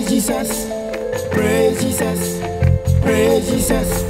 Praise Jesus, praise Jesus, praise Jesus.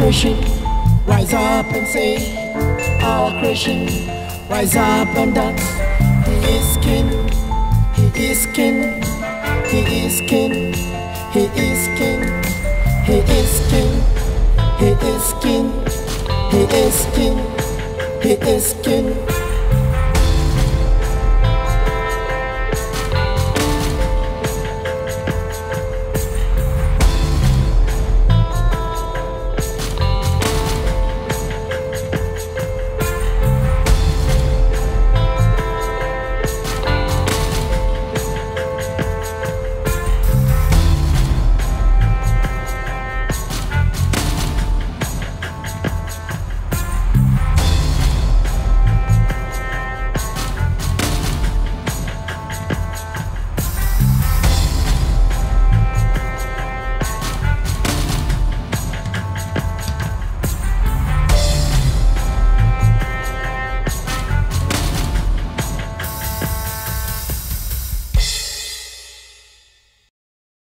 Creation, rise up and sing. All creation, rise up and dance. He is King, He is King, He is King, He is King, He is is King, He is King, He is King.